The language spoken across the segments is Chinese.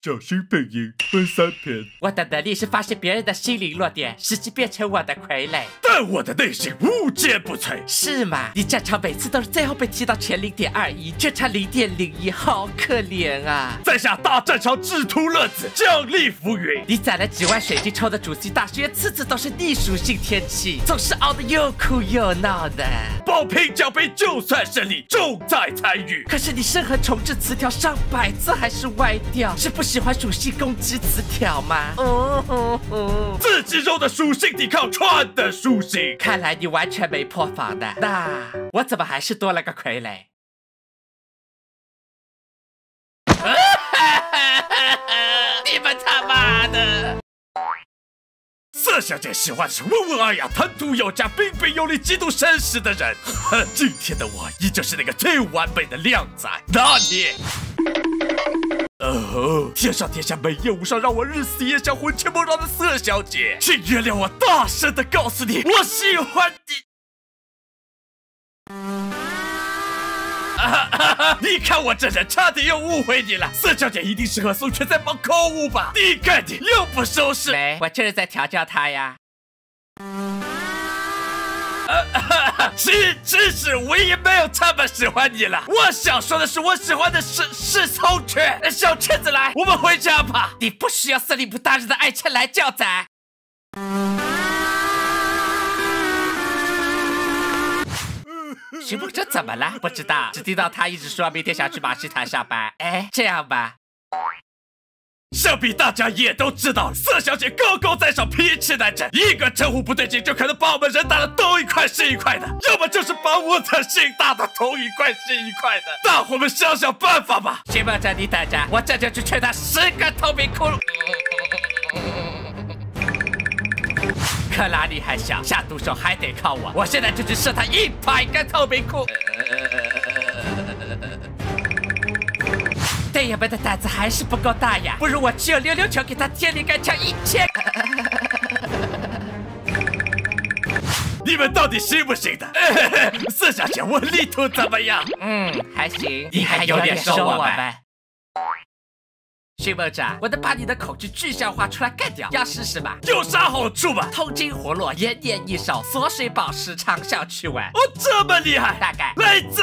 找新配音 分三篇，我的能力是发现别人的心灵弱点，使其变成我的傀儡，但我的内心无坚不摧。是吗？你战场每次都是最后被踢到前零点二一，却差零点零一，好可怜啊！在下大战场只图乐子，奖励浮云。你攒了几万水晶抽的主 C 大学，次次都是逆属性天气，总是熬得又哭又闹的。爆品奖杯就算胜利，重在参与。可是你深痕重置词条上百次还是歪掉，是不喜欢属性攻击词条吗？自己肉的属性抵抗穿的属性。看来你完全没破防的。那我怎么还是多了个傀儡？你们他妈的！色小姐喜欢是温文尔雅、谈吐有加、彬彬有礼、极度绅士的人。呵今天的我依旧是那个最完美的靓仔。那你？哦，天上天下美艳无上让我日思夜想、魂牵梦绕的色小姐，请原谅我大声的告诉你，我喜欢你。你看我这人差点又误会你了，色小姐一定是和宋权在忙口误吧？你看你又不收拾。没，我就是在调教他呀。其其实我也没有这么喜欢你了。我想说的是，我喜欢的是是宋权。小圈子来，我们回家吧。你不需要司令部大人的爱称来叫载。徐梦哲怎么了？不知道，只听到他一直说明天想去马戏团上班。哎，这样吧，想必大家也都知道，色小姐高高在上，脾气难整，一个称呼不对劲，就可能把我们人打得东一块西一块的，要么就是把我的心打的东一块西一块的。大伙们想想办法吧。徐梦哲你等着，我这就去劝他十个透明窟窿。克拉你还小，下毒手还得靠我。我现在就去射他一百个透明窟。队友们的胆子还是不够大呀，不如我只有溜溜球给他天灵盖枪一千。你们到底行不行的？四小姐，我力图怎么样？嗯，还行，你还有脸说我们？徐梦者，我能把你的恐惧具象化出来干掉，要试试吗？有啥好处吗？通经活络，延年益寿，锁水保湿，长效驱蚊。哦，这么厉害？大概。妹子，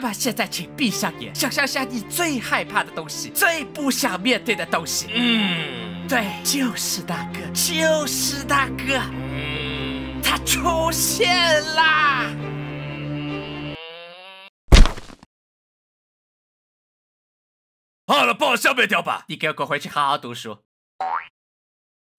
那么现在请闭上眼，想象下你最害怕的东西，最不想面对的东西。嗯，对，就是那个，就是那个，嗯，它出现啦！好了，帮我消灭掉吧。你给我滚回去好好读书。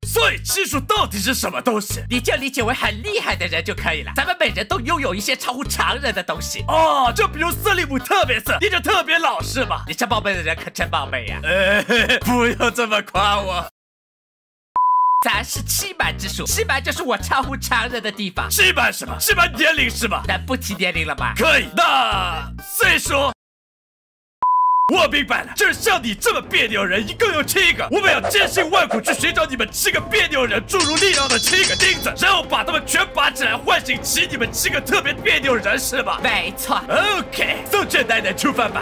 所以技术到底是什么东西？你就理解为很厉害的人就可以了。咱们每人都拥有一些超乎常人的东西。哦，就比如司令部特别色，你就特别老实嘛。你这冒昧的人可真冒昧呀！呃，不要这么夸我。咱是七满之属，七满就是我超乎常人的地方。七满什么？七满年龄是吧？咱不提年龄了吧？可以。那岁数？我明白了，就是像你这么别扭人，一共有七个。我们要千辛万苦去寻找你们七个别扭人注入力量的七个钉子，然后把他们全拔起来，唤醒起你们七个特别别扭人，是吧？没错。OK，送卷奶奶出发吧。